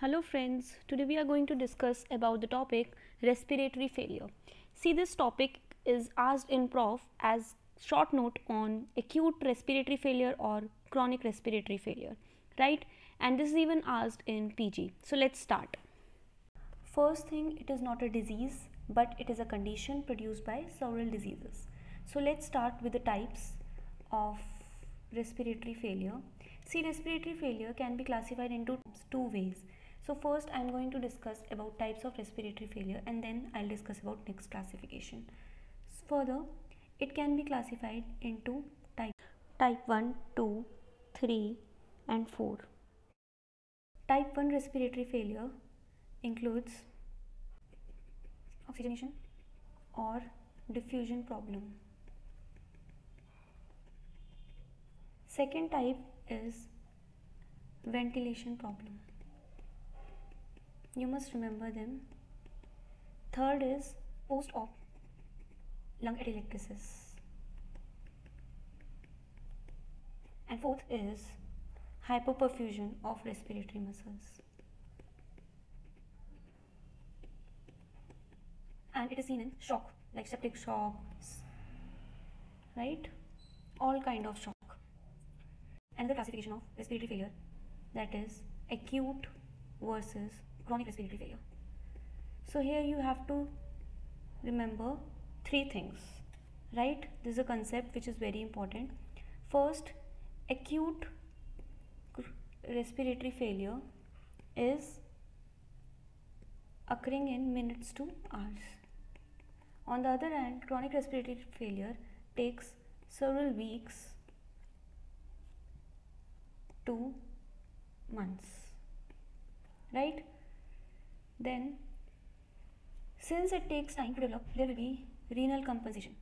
Hello friends, today we are going to discuss about the topic respiratory failure. See this topic is asked in prof as short note on acute respiratory failure or chronic respiratory failure, right? And this is even asked in PG. So let's start. First thing, it is not a disease, but it is a condition produced by several diseases. So let's start with the types of respiratory failure. See, respiratory failure can be classified into two ways. So first I am going to discuss about types of respiratory failure and then I'll discuss about next classification. Further, it can be classified into type type 1, 2, 3 and 4. Type 1 respiratory failure includes oxygenation or diffusion problem. Second type is ventilation problem you must remember them. Third is post op lung atelectasis and fourth is hypoperfusion of respiratory muscles. And it is seen in shock like septic shocks right? All kind of shock. And the classification of respiratory failure that is acute versus chronic respiratory failure. So here you have to remember three things, right? This is a concept which is very important. First, acute respiratory failure is occurring in minutes to hours. On the other hand, chronic respiratory failure takes several weeks to months, right? Then since it takes time to develop there will be renal compensation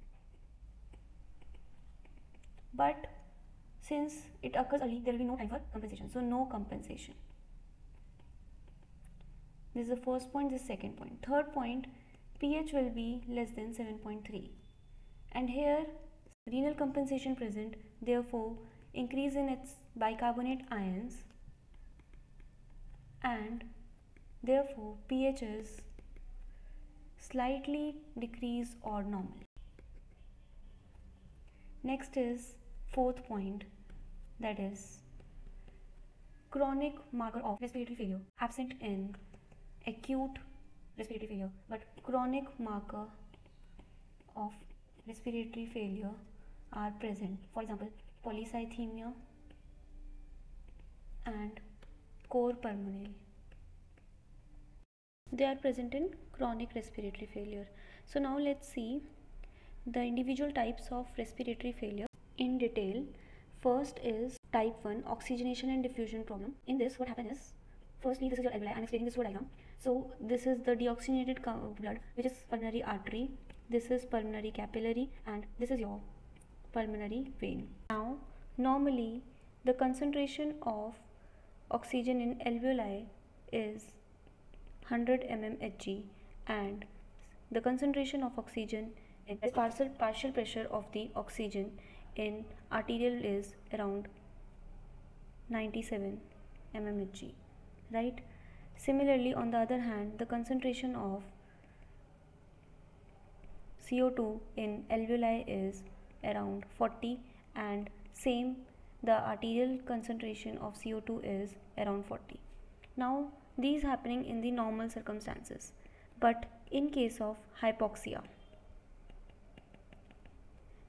but since it occurs early there will be no time for compensation so no compensation. This is the first point this is second point. Third point pH will be less than 7.3 and here renal compensation present therefore increase in its bicarbonate ions and Therefore, pH is slightly decreased or normal. Next is fourth point that is chronic marker of respiratory failure absent in acute respiratory failure but chronic marker of respiratory failure are present for example polycythemia and cor pulmonale they are present in chronic respiratory failure. So now let's see the individual types of respiratory failure in detail. First is type 1 oxygenation and diffusion problem. In this what happens is firstly this is your alveoli i'm explaining this whole diagram. So this is the deoxygenated blood which is pulmonary artery. This is pulmonary capillary and this is your pulmonary vein. Now normally the concentration of oxygen in alveoli is 100 mm Hg and the concentration of oxygen in partial, partial pressure of the oxygen in arterial is around 97 mm Hg right? Similarly on the other hand the concentration of CO2 in alveoli is around 40 and same the arterial concentration of CO2 is around 40 now these happening in the normal circumstances but in case of hypoxia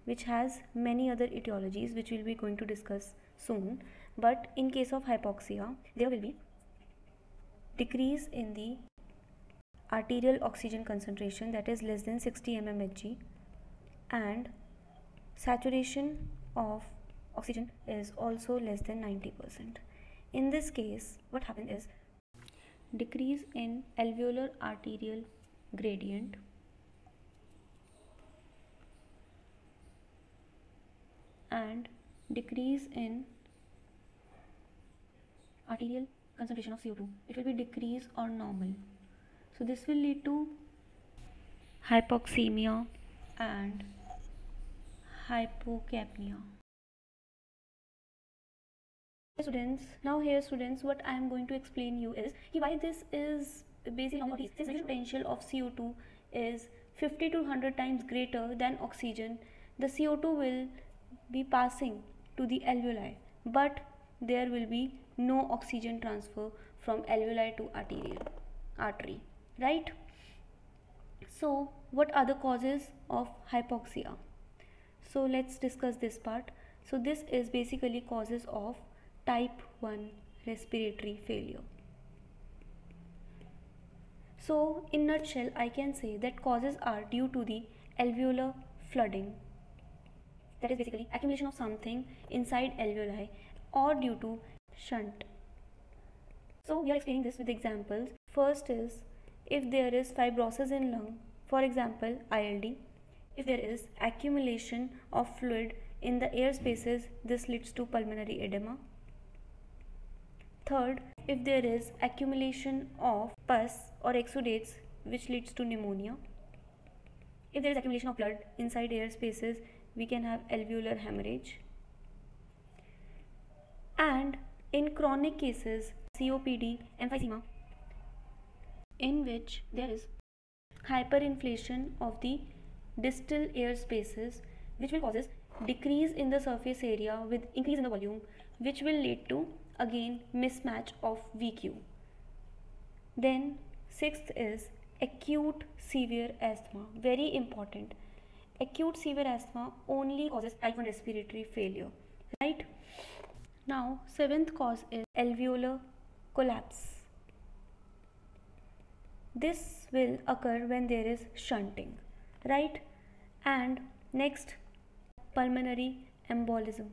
which has many other etiologies which we'll be going to discuss soon but in case of hypoxia there will be decrease in the arterial oxygen concentration that is less than 60 mmHg and saturation of oxygen is also less than 90% in this case what happens is decrease in alveolar arterial gradient. And decrease in arterial concentration of CO2 it will be decrease or normal. So this will lead to hypoxemia and hypocapnia students. Now here students what i am going to explain you is why this is basically this potential of co2 is 50 to 100 times greater than oxygen. The co2 will be passing to the alveoli but there will be no oxygen transfer from alveoli to arterial artery right? So what are the causes of hypoxia? So let's discuss this part. So this is basically causes of type 1 respiratory failure. So in nutshell i can say that causes are due to the alveolar flooding. That is basically accumulation of something inside alveoli or due to shunt. So we are explaining this with examples. First is if there is fibrosis in lung for example ild if there is accumulation of fluid in the air spaces, this leads to pulmonary edema. Third, if there is accumulation of pus or exudates, which leads to pneumonia. If there is accumulation of blood inside air spaces, we can have alveolar hemorrhage. And in chronic cases, COPD, emphysema, in which there is hyperinflation of the distal air spaces which will causes decrease in the surface area with increase in the volume which will lead to again mismatch of VQ. Then sixth is acute severe asthma very important. Acute severe asthma only causes type 1 respiratory failure right? Now seventh cause is alveolar collapse. This will occur when there is shunting right? And next pulmonary embolism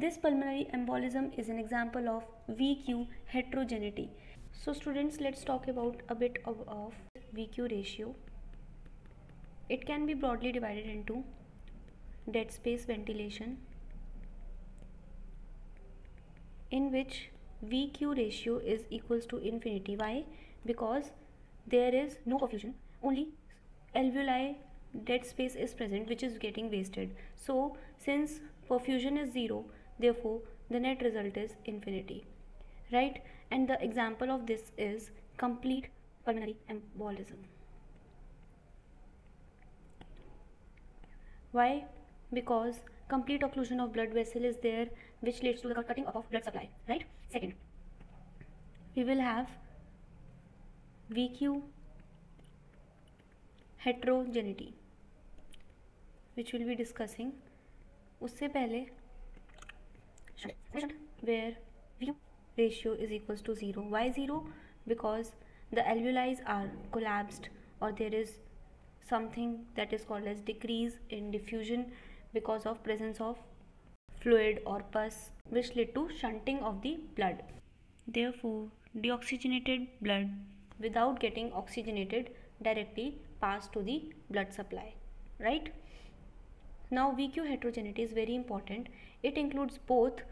this pulmonary embolism is an example of VQ heterogeneity. So students let's talk about a bit of, of VQ ratio. It can be broadly divided into dead space ventilation in which VQ ratio is equals to infinity. Why? Because there is no perfusion only alveoli dead space is present which is getting wasted. So since perfusion is zero therefore the net result is infinity right and the example of this is complete pulmonary embolism why because complete occlusion of blood vessel is there which leads to the cutting off of blood supply right second we will have vq heterogeneity which we'll be discussing उससे पहले where v ratio is equals to 0 why 0 because the alveoli are collapsed or there is something that is called as decrease in diffusion because of presence of fluid or pus which led to shunting of the blood. Therefore deoxygenated blood without getting oxygenated directly pass to the blood supply. Right? Now VQ heterogeneity is very important. It includes both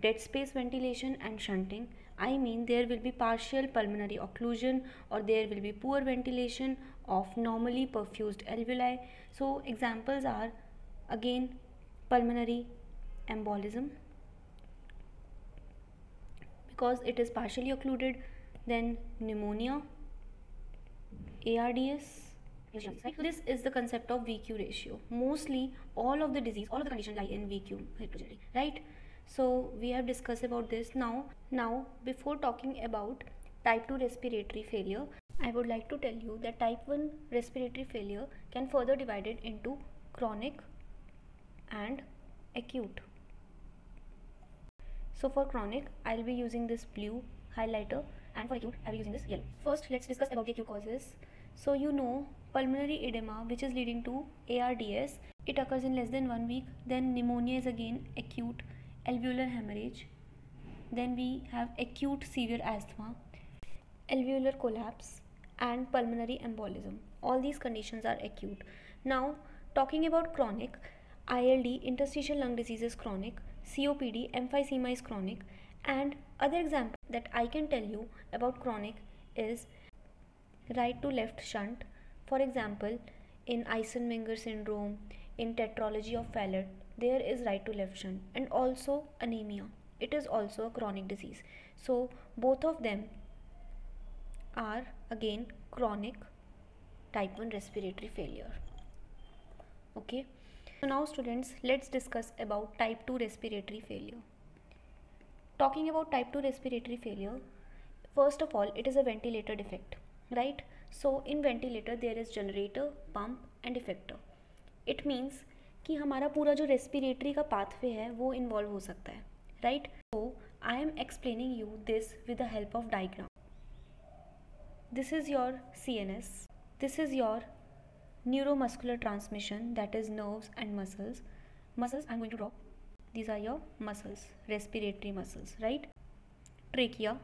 dead space ventilation and shunting. I mean there will be partial pulmonary occlusion or there will be poor ventilation of normally perfused alveoli. So examples are again pulmonary embolism because it is partially occluded then pneumonia ARDS Right? So this is the concept of VQ ratio. Mostly all of the disease, all of the conditions lie in VQ heterogeneity, right? So we have discussed about this now. Now before talking about type 2 respiratory failure, I would like to tell you that type 1 respiratory failure can further divided into chronic and acute. So for chronic, I'll be using this blue highlighter and for acute, I'll be using this yellow. First, let's discuss about the acute causes. So you know pulmonary edema which is leading to ARDS it occurs in less than one week. Then pneumonia is again acute alveolar hemorrhage. Then we have acute severe asthma alveolar collapse and pulmonary embolism. All these conditions are acute. Now talking about chronic ILD interstitial lung disease is chronic COPD emphysema is chronic and other example that I can tell you about chronic is right to left shunt for example, in Eisenmenger syndrome, in tetralogy of Fallot, there is right to left shunt and also anemia. it is also a chronic disease. So both of them are again chronic type 1 respiratory failure. Okay? So now students let's discuss about type 2 respiratory failure. Talking about type 2 respiratory failure first of all it is a ventilator defect right so in ventilator there is generator pump and effector it means कि हमारा पूरा जो respiratory का pathway है, वो involve हो सकता है right so I am explaining you this with the help of diagram this is your C N S this is your neuromuscular transmission that is nerves and muscles muscles I am going to drop these are your muscles respiratory muscles right trachea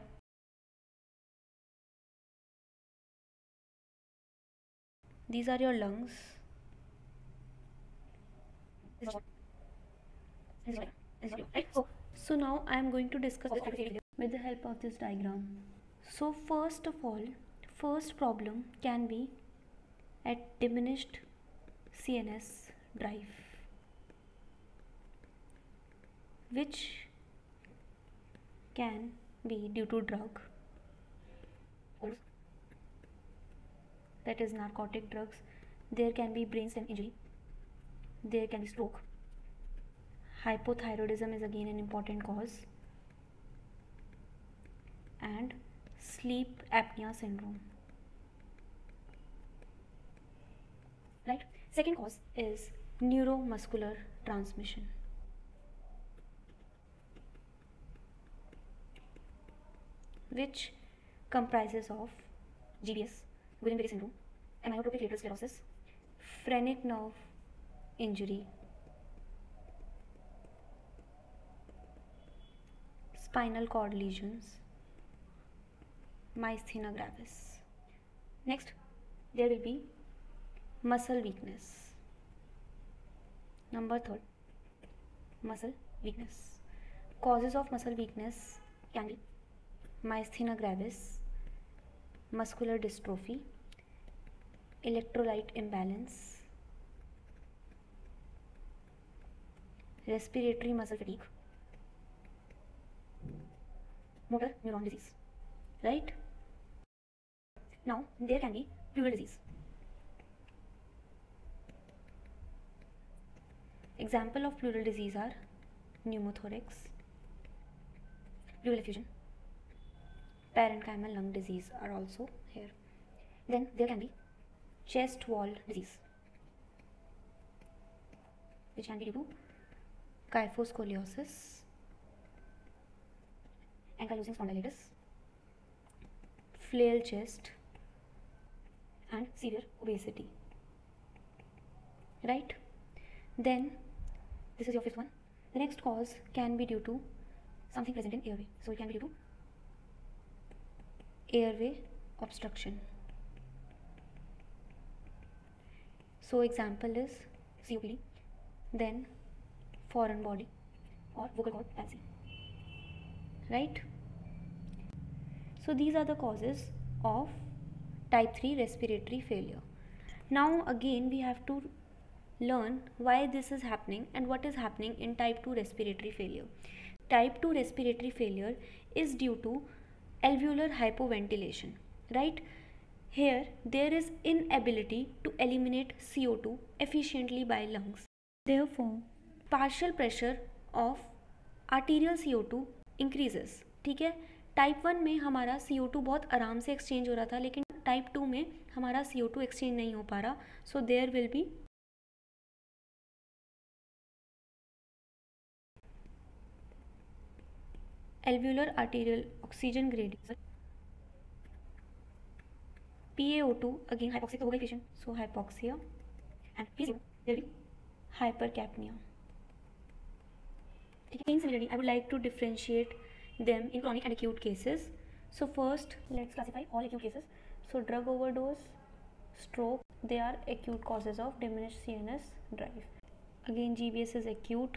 these are your lungs. So now I am going to discuss with the help of this diagram. So first of all, first problem can be at diminished CNS drive which can be due to drug that is narcotic drugs there can be brainstem injury there can be stroke. Hypothyroidism is again an important cause. And sleep apnea syndrome. Right? Second cause is neuromuscular transmission. Which comprises of GBS, Guillain-Barré syndrome, amyotrophic lateral sclerosis phrenic nerve injury spinal cord lesions myasthenia gravis next there will be muscle weakness number third muscle weakness causes of muscle weakness can be myasthenia gravis muscular dystrophy electrolyte imbalance respiratory muscle fatigue, motor neuron disease, right? Now, there can be pleural disease. Example of pleural disease are pneumothorax, pleural effusion, parenchymal lung disease are also here. Then there can be chest wall disease, which can be due to kyphoscoliosis, ankylosing spondylitis, flail chest and severe obesity. Right? Then this is your fifth one. The next cause can be due to something present in airway. So it can be due to airway obstruction. So example is COPD. Then foreign body or vocal cord palsy right? So these are the causes of type 3 respiratory failure. Now again we have to learn why this is happening and what is happening in type 2 respiratory failure. Type 2 respiratory failure is due to alveolar hypoventilation right here there is inability to eliminate CO2 efficiently by lungs therefore of arterial C O two increases ठीक है type one में हमारा सी O to बहुत आराम से exchange हो रहा था लेकिन टाइप टू में हमारा सी ओ टू एक्सचेंज नहीं हो पा रहा so there will be alveolar arterial oxygen gradient PaO2 again hypoxic हो गई patient so hypoxia and PCO there will be hypercapnia Again, similarly, I would like to differentiate them in chronic and acute cases. So first, let's classify all acute cases. So drug overdose, stroke, they are acute causes of diminished CNS drive. Again, GBS is acute,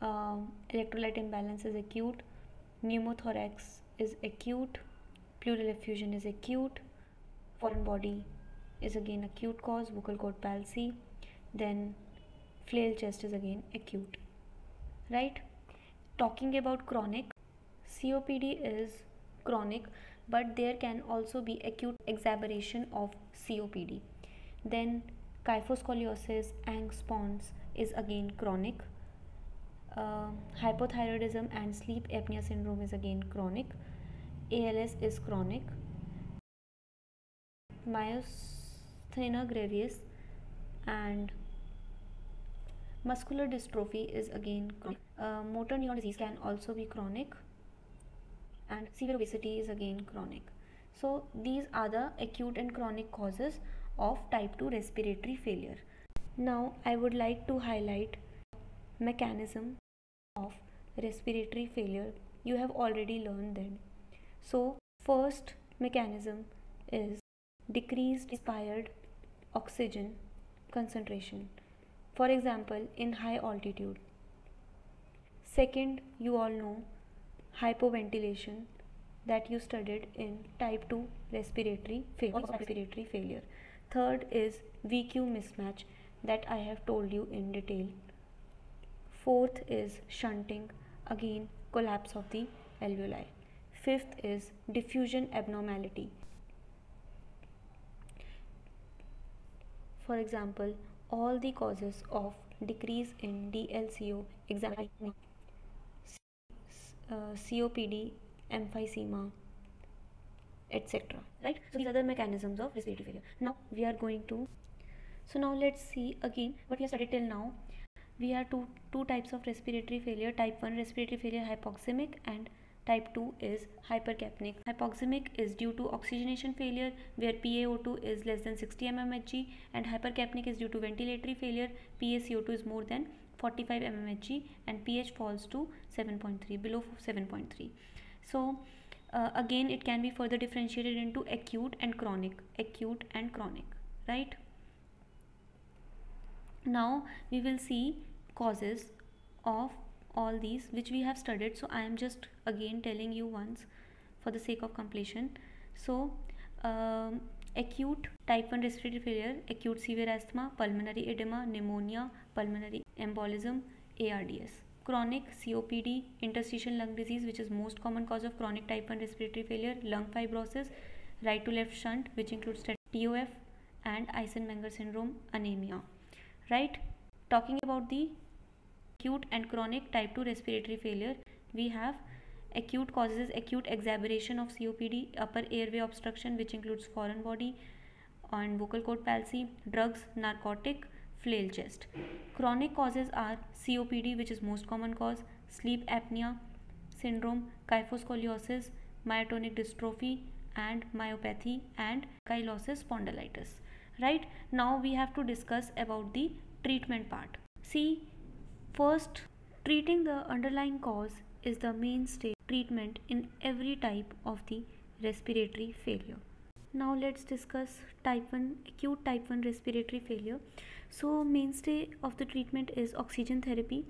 um, electrolyte imbalance is acute, pneumothorax is acute, pleural effusion is acute, foreign body is again acute cause, vocal cord palsy, then flail chest is again acute right? Talking about chronic COPD is chronic but there can also be acute exacerbation of COPD then kyphoscoliosis Angst-Pons is again chronic. Uh, hypothyroidism and sleep apnea syndrome is again chronic. ALS is chronic myasthenia gravis and muscular dystrophy is again chronic. Uh, motor neuron disease can also be chronic and severe obesity is again chronic. So these are the acute and chronic causes of type 2 respiratory failure. Now i would like to highlight mechanism of respiratory failure. You have already learned that so first mechanism is decreased inspired oxygen concentration. For example in high altitude. Second you all know hypoventilation that you studied in type 2 respiratory failure, respiratory failure. Third is vq mismatch that i have told you in detail. Fourth is shunting again collapse of the alveoli. Fifth is diffusion abnormality for example all the causes of decrease in DLCO example uh, COPD, emphysema, etc. Right? So these are the mechanisms of respiratory failure. Now we are going to. So now let's see again what we have studied till now. We have two two types of respiratory failure: type one respiratory failure, hypoxemic, and Type 2 is hypercapnic. Hypoxemic is due to oxygenation failure where PaO2 is less than 60 mmHg and hypercapnic is due to ventilatory failure PaCO2 is more than 45 mmHg and pH falls to 7.3 below 7.3. So uh, again it can be further differentiated into acute and chronic acute and chronic right now we will see causes of all these which we have studied. So i am just again telling you once for the sake of completion. So um, acute type 1 respiratory failure acute severe asthma pulmonary edema pneumonia pulmonary embolism ards chronic copd interstitial lung disease which is most common cause of chronic type 1 respiratory failure lung fibrosis right to left shunt which includes tof and eisenmenger syndrome anemia. Right? Talking about the acute and chronic type 2 respiratory failure. We have acute causes acute exacerbation of copd upper airway obstruction which includes foreign body and vocal cord palsy drugs narcotic flail chest. Chronic causes are copd which is most common cause sleep apnea syndrome kyphoscoliosis myotonic dystrophy and myopathy and chylosis spondylitis. Right? Now we have to discuss about the treatment part. See First, treating the underlying cause is the mainstay treatment in every type of the respiratory failure. Now let's discuss type 1 acute type 1 respiratory failure. So mainstay of the treatment is oxygen therapy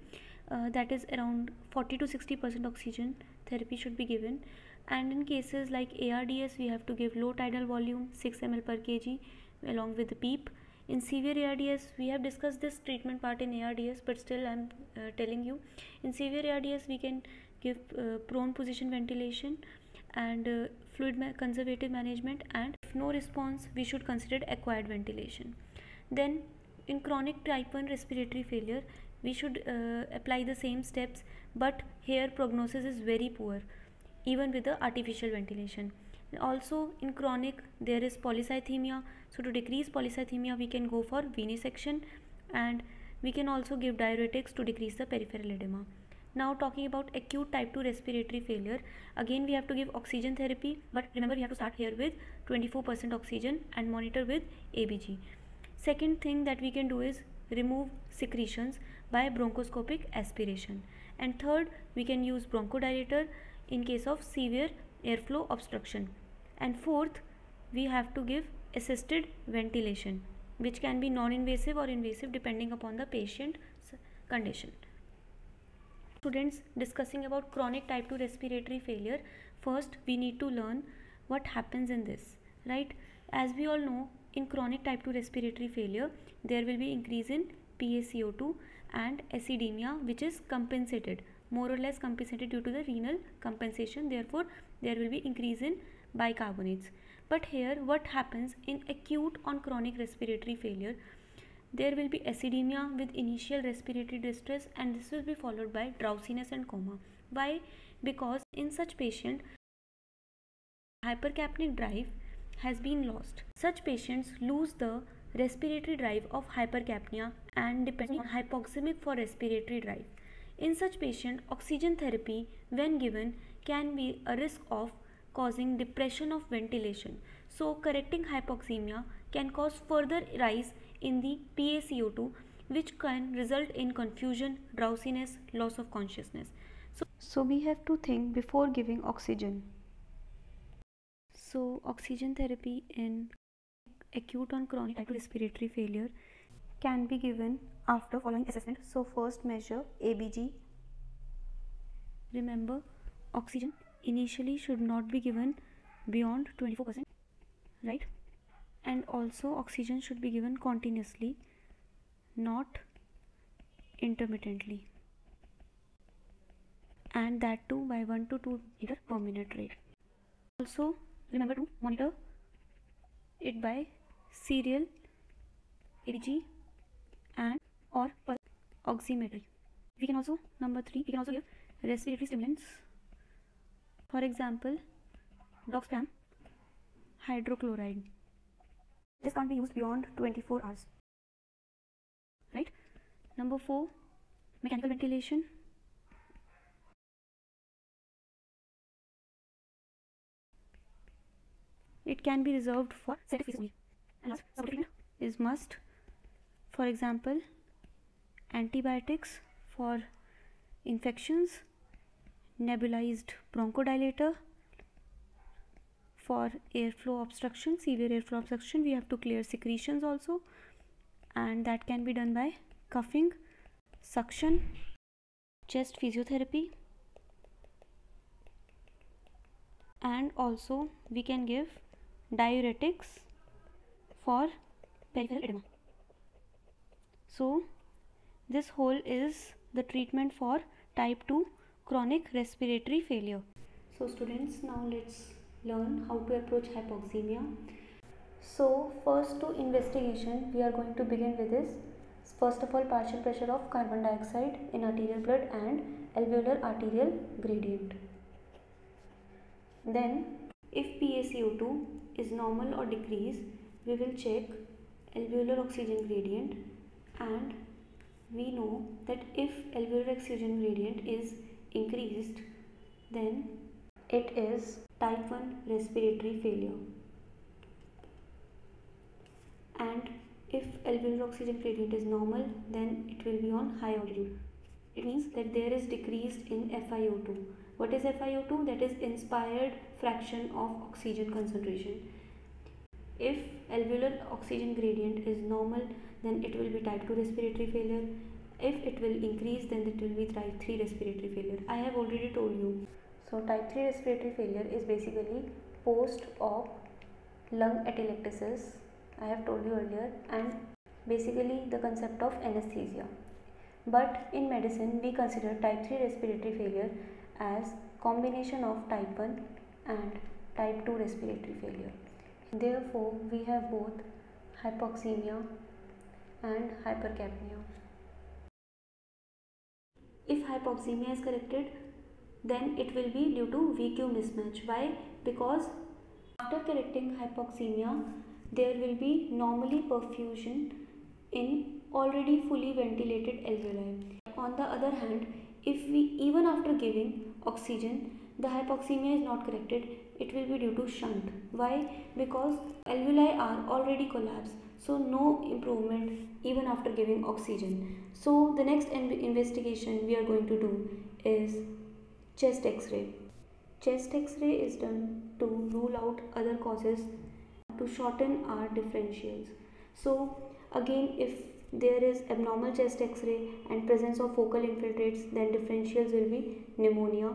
uh, that is around 40 to 60% oxygen therapy should be given and in cases like ARDS we have to give low tidal volume 6 ml per kg along with the PEEP in severe ARDS we have discussed this treatment part in ARDS but still I'm uh, telling you. In severe ARDS we can give uh, prone position ventilation and uh, fluid ma conservative management and if no response we should consider acquired ventilation. Then in chronic type 1 respiratory failure we should uh, apply the same steps but here prognosis is very poor even with the artificial ventilation. Also in chronic there is polycythemia. So to decrease polycythemia we can go for venesection and we can also give diuretics to decrease the peripheral edema. Now talking about acute type 2 respiratory failure again we have to give oxygen therapy but remember we have to start here with 24% oxygen and monitor with abg second thing that we can do is remove secretions by bronchoscopic aspiration. And third we can use bronchodilator in case of severe airflow obstruction. And fourth we have to give assisted ventilation which can be non-invasive or invasive depending upon the patient's condition. Students discussing about chronic type 2 respiratory failure first we need to learn what happens in this right? As we all know in chronic type 2 respiratory failure there will be increase in PaCO2 and acidemia which is compensated more or less compensated due to the renal compensation. Therefore there will be increase in bicarbonates. But here what happens in acute on chronic respiratory failure? There will be acidemia with initial respiratory distress and this will be followed by drowsiness and coma. Why? Because in such patient hypercapnic drive has been lost. Such patients lose the respiratory drive of hypercapnia and depend on hypoxemic for respiratory drive in such patient, oxygen therapy when given can be a risk of causing depression of ventilation. So correcting hypoxemia can cause further rise in the PaCO2 which can result in confusion, drowsiness, loss of consciousness. So, so we have to think before giving oxygen. So oxygen therapy in acute on chronic respiratory failure can be given after following assessment. So first measure ABG. Remember oxygen initially should not be given beyond 24% right and also oxygen should be given continuously not intermittently and that too by 1 to 2 liter per minute rate also remember to monitor it by serial ABG and or oximetry. We can also number three we can also give respiratory stimulants. For example, doxapram hydrochloride. This can't be used beyond 24 hours. Right? Number four, mechanical ventilation. It can be reserved for only. And last, is must for example antibiotics for infections nebulized bronchodilator for airflow obstruction severe airflow obstruction. We have to clear secretions also and that can be done by cuffing suction chest physiotherapy. And also we can give diuretics for peripheral edema so this whole is the treatment for type 2 chronic respiratory failure. So students now let's learn how to approach hypoxemia. So first to investigation we are going to begin with this. First of all partial pressure of carbon dioxide in arterial blood and alveolar arterial gradient. Then if PaCO2 is normal or decreased we will check alveolar oxygen gradient and we know that if alveolar oxygen gradient is increased then it is type 1 respiratory failure. And if alveolar oxygen gradient is normal then it will be on high altitude. It means that there is decreased in FiO2 what is FiO2 that is inspired fraction of oxygen concentration. If alveolar oxygen gradient is normal then it will be type 2 respiratory failure. If it will increase then it will be type 3 respiratory failure. I have already told you. So type 3 respiratory failure is basically post op lung atelectasis. I have told you earlier. And basically the concept of anesthesia. But in medicine we consider type 3 respiratory failure as combination of type 1 and type 2 respiratory failure. Therefore we have both hypoxemia and hypercapnia. If hypoxemia is corrected, then it will be due to VQ mismatch. Why? Because after correcting hypoxemia, there will be normally perfusion in already fully ventilated alveoli. On the other hand, if we even after giving oxygen, the hypoxemia is not corrected, it will be due to shunt. Why? Because alveoli are already collapsed so no improvement even after giving oxygen. So the next investigation we are going to do is chest x-ray. Chest x-ray is done to rule out other causes to shorten our differentials. So again if there is abnormal chest x-ray and presence of focal infiltrates then differentials will be pneumonia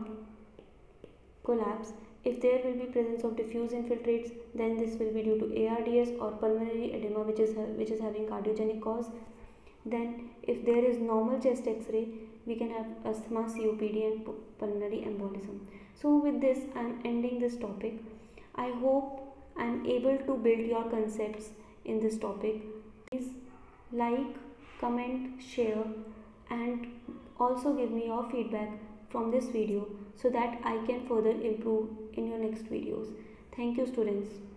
collapse if there will be presence of diffuse infiltrates, then this will be due to ARDS or pulmonary edema which is, which is having cardiogenic cause. Then if there is normal chest x-ray, we can have asthma copd and pulmonary embolism. So with this i am ending this topic. I hope i am able to build your concepts in this topic. Please like comment share and also give me your feedback from this video so that i can further improve in your next videos. Thank you students